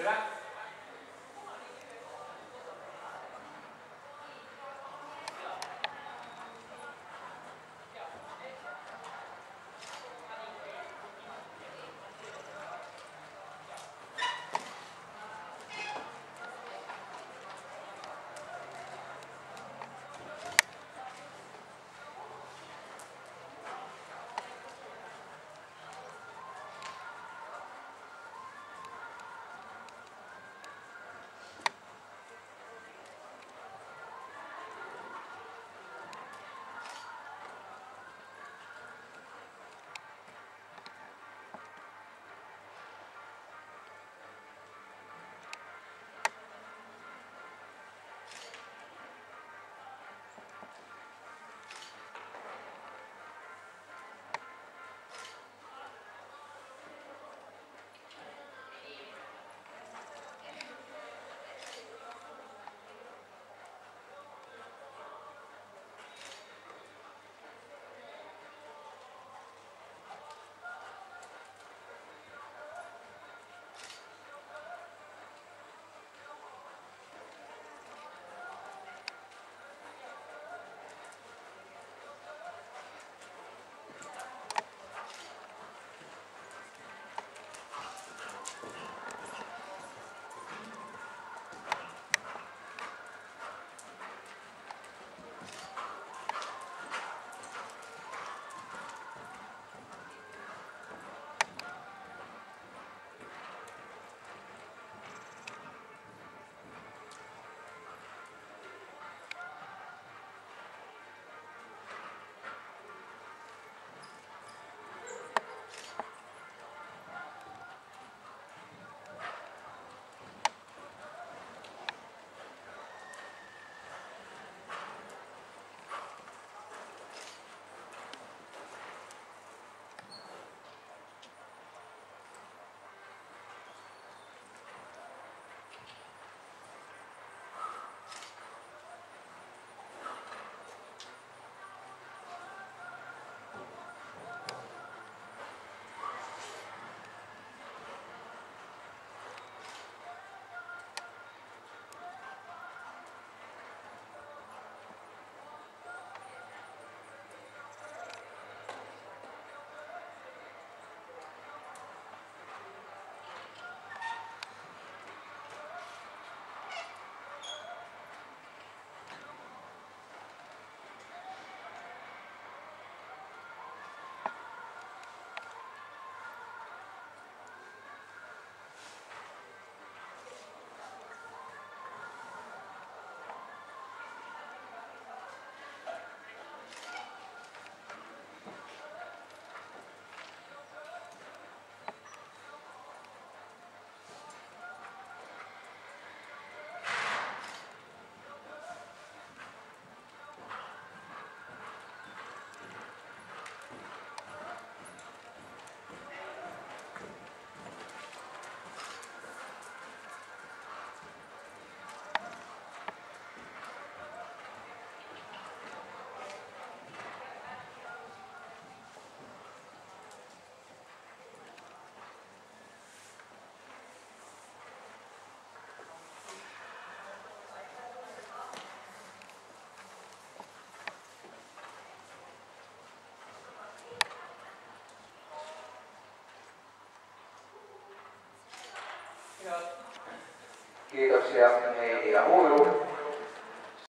裏。que, o sea, me aburro